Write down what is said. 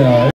yeah.